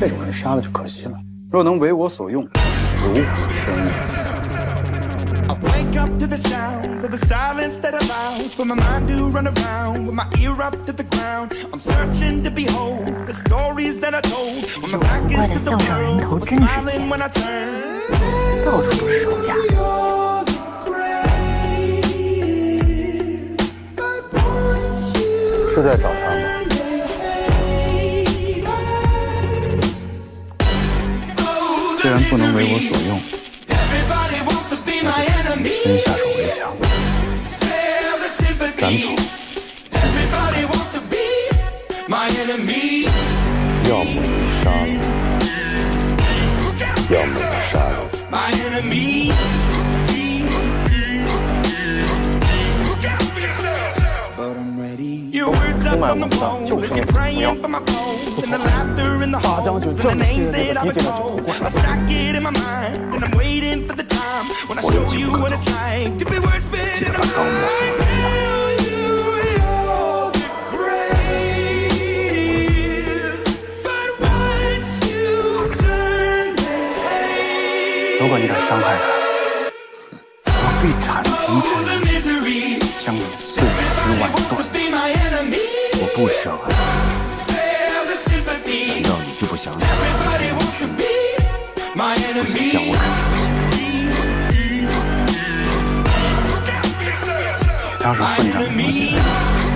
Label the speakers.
Speaker 1: 这种人杀了就可惜了。若能为我所用，如虎生威。
Speaker 2: 这人头真值钱，
Speaker 3: 到处都是
Speaker 2: 仇家。
Speaker 1: 是在找他。虽然不能为我所用，
Speaker 2: 但是
Speaker 1: 先下手为强。斩草，要么杀了，要么杀了。
Speaker 2: mind and I'm waiting for the time when I show you what it's like to be worse fit in a mind. Tell you you're the greatest. But once you turn the hate.
Speaker 1: 如果你敢伤害他，我必铲平
Speaker 2: Oh,
Speaker 1: 尘
Speaker 2: the misery
Speaker 1: 将你 不
Speaker 2: 少啊。
Speaker 1: 难道你就不想想，不想叫我看成
Speaker 2: 戏？
Speaker 1: 当时混账，我现在。